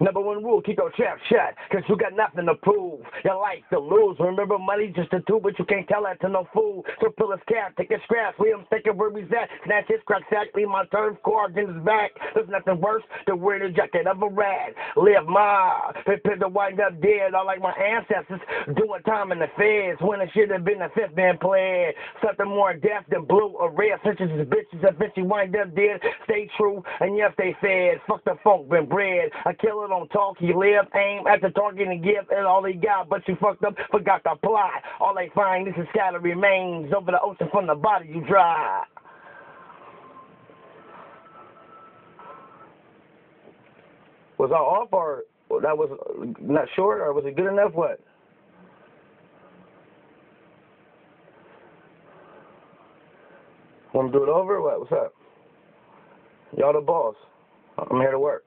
Number one rule, keep your trap shut, cause you got nothing to prove. Your life to lose. Remember, money just a tool, but you can't tell that to no fool. So pull his cap, take his scraps, leave him thinking where he's at. Snatch his crack sack, leave my turf cord in his back. There's nothing worse than wearing the jacket of a rat. Live my, prepare to wind up dead, all like my ancestors. Doing time in the feds, when it should have been a fifth man played. Something more deaf than blue or red, such as bitches eventually wind up dead. Stay true, and yes, they fed. Fuck the funk, been bred. A killer don't talk, he live, aim at the target and give it all he got. But you fucked up, forgot the plot. All they find is a scattered remains over the ocean from the body you dry. Was I off or that was not short or was it good enough? What? Want to do it over? What? What's up? Y'all the boss. I'm here to work.